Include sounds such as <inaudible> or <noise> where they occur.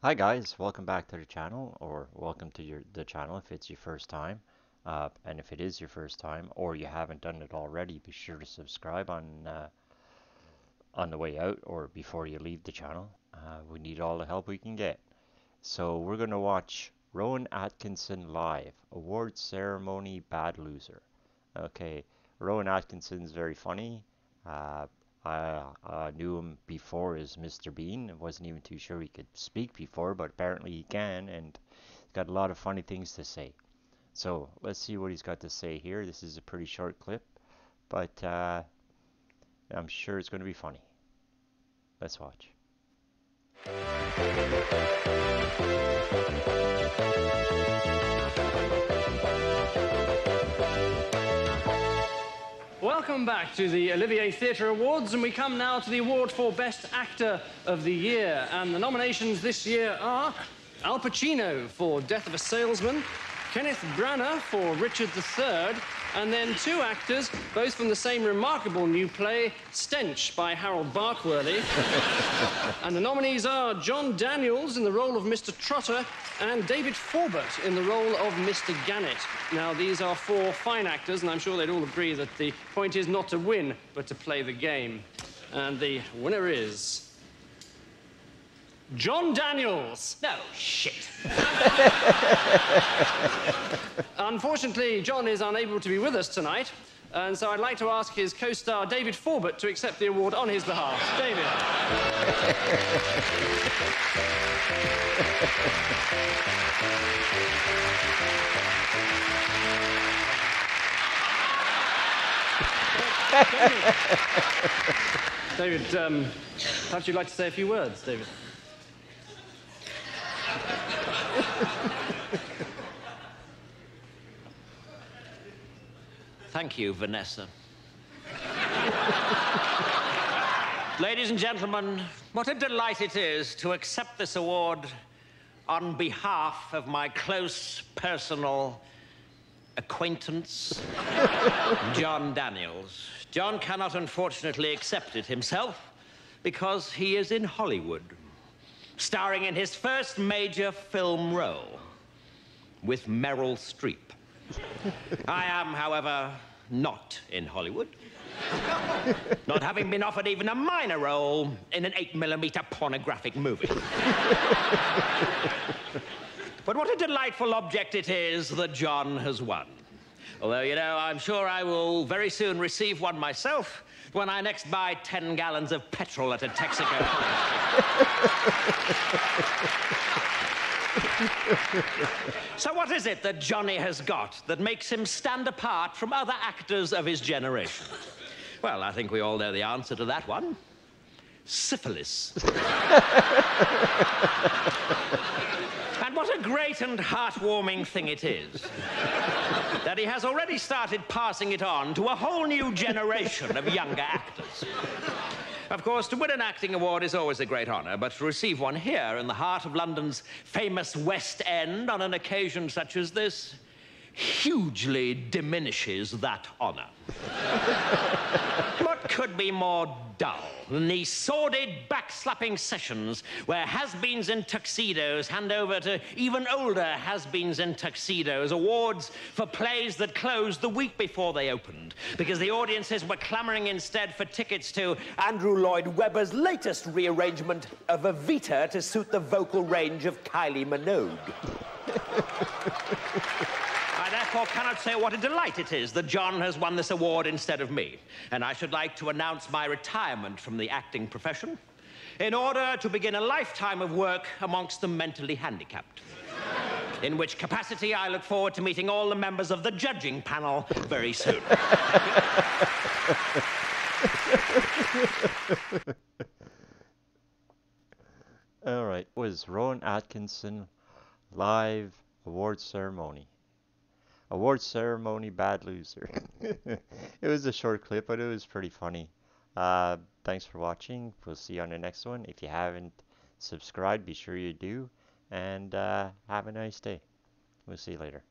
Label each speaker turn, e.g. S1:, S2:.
S1: Hi guys, welcome back to the channel, or welcome to your the channel if it's your first time. Uh, and if it is your first time, or you haven't done it already, be sure to subscribe on uh, on the way out or before you leave the channel. Uh, we need all the help we can get. So we're gonna watch Rowan Atkinson live, award ceremony bad loser. Okay, Rowan Atkinson's very funny. I uh, knew him before as Mr. Bean. I wasn't even too sure he could speak before, but apparently he can, and he's got a lot of funny things to say. So let's see what he's got to say here. This is a pretty short clip, but uh, I'm sure it's going to be funny. Let's watch.
S2: Welcome back to the Olivier Theatre Awards, and we come now to the award for Best Actor of the Year. And the nominations this year are Al Pacino for Death of a Salesman, Kenneth Branagh for Richard III, and then two actors, both from the same remarkable new play, Stench by Harold Barkworthy. <laughs> and the nominees are John Daniels in the role of Mr. Trotter and David Forbert in the role of Mr. Gannett. Now, these are four fine actors, and I'm sure they'd all agree that the point is not to win, but to play the game. And the winner is. John Daniels.
S3: No, shit. <laughs> <laughs>
S2: Unfortunately, John is unable to be with us tonight, and so I'd like to ask his co star David Forbert to accept the award on his behalf. David. <laughs> David, um, perhaps you'd like to say a few words, David.
S3: Thank you, Vanessa. <laughs> Ladies and gentlemen, what a delight it is to accept this award on behalf of my close personal acquaintance, <laughs> John Daniels. John cannot unfortunately accept it himself because he is in Hollywood, starring in his first major film role with Meryl Streep. <laughs> I am, however, not in Hollywood. <laughs> not having been offered even a minor role in an 8 millimeter pornographic movie. <laughs> but what a delightful object it is that John has won. Although, you know, I'm sure I will very soon receive one myself when I next buy 10 gallons of petrol at a Texaco. <laughs> <laughs> so, what is it that Johnny has got that makes him stand apart from other actors of his generation? Well, I think we all know the answer to that one syphilis. <laughs> and what a great and heartwarming thing it is that he has already started passing it on to a whole new generation of younger actors. Of course, to win an acting award is always a great honor, but to receive one here in the heart of London's famous West End on an occasion such as this hugely diminishes that honor. what could be more dull than these sordid backslapping sessions where has-beens in tuxedos hand over to even older has-beens in tuxedos awards for plays that closed the week before they opened because the audiences were clamoring instead for tickets to Andrew Lloyd Webber's latest rearrangement of Evita to suit the vocal range of Kylie Minogue. <laughs> Therefore cannot say what a delight it is that John has won this award instead of me. And I should like to announce my retirement from the acting profession in order to begin a lifetime of work amongst the mentally handicapped. In which capacity I look forward to meeting all the members of the judging panel very soon.
S1: All right, was Rowan Atkinson live award ceremony? Award ceremony bad loser. <laughs> it was a short clip, but it was pretty funny. Uh, thanks for watching. We'll see you on the next one. If you haven't subscribed, be sure you do. And uh, have a nice day. We'll see you later.